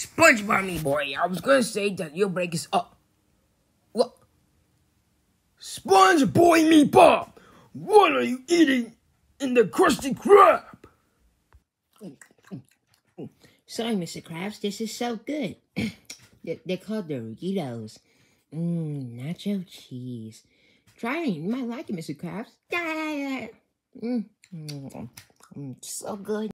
SpongeBob me boy, I was gonna say that your break is up. What? Sponge boy me Bob, what are you eating in the Krusty Krab? Sorry, Mr. Krabs, this is so good. they're, called Doritos. Mmm, nacho cheese. Try it, you might like it, Mr. Krabs. Mmm, mm, mm, so good.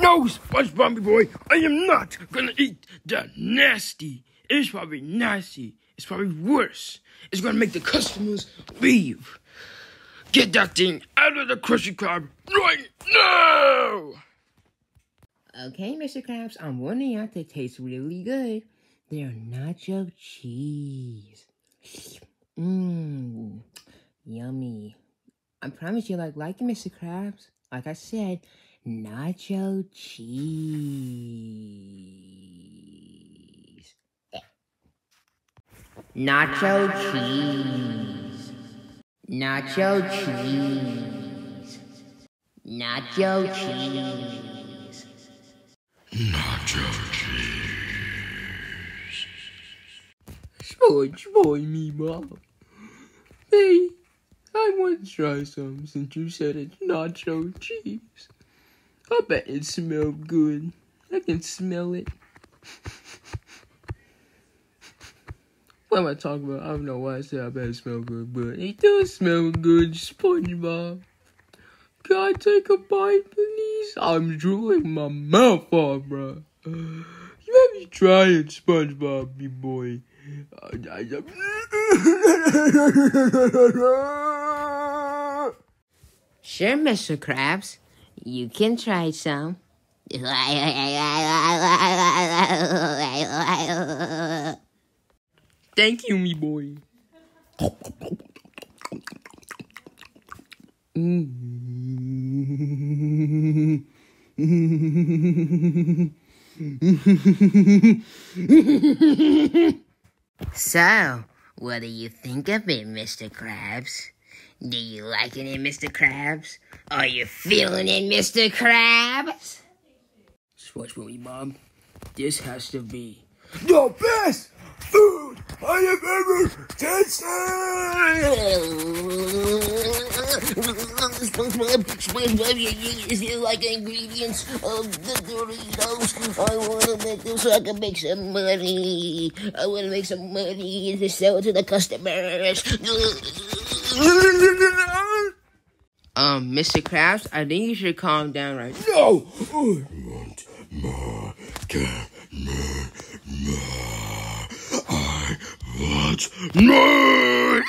No, SpongeBob boy, I am not gonna eat that nasty. It's probably nasty. It's probably worse. It's gonna make the customers leave. Get that thing out of the Krusty Krab right now! Okay, Mr. Krabs, I'm warning you, they taste really good. They're nacho cheese. Mmm, yummy. I promise you like like Mr. Krabs. Like I said, nacho cheese. Nacho cheese. Nacho cheese. Nacho cheese. Nacho cheese. SpongeBob me mom. Hey, I want to try some since you said it's nacho cheese. I bet it smells good. I can smell it. what am I talking about? I don't know why I said I bet it smells good, but it does smell good, SpongeBob. Can I take a bite, please? I'm drooling my mouth off, bro. You let me try it, SpongeBob, me boy. Sure, Mr. Krabs. You can try some. Thank you, me boy. So, what do you think of it, Mr. Krabs? Do you like it, Mr. Krabs? Are you feeling it, Mr. Krabs? SpongeBob, Mom, this has to be the best food I have ever tasted. SpongeBob, SpongeBob, you, you, like ingredients of the Doritos? I want to make them so I can make some money. I want to make some money to sell to the customers. Um, Mr. Krabs, I think you should calm down right No, I want more, more. I want more.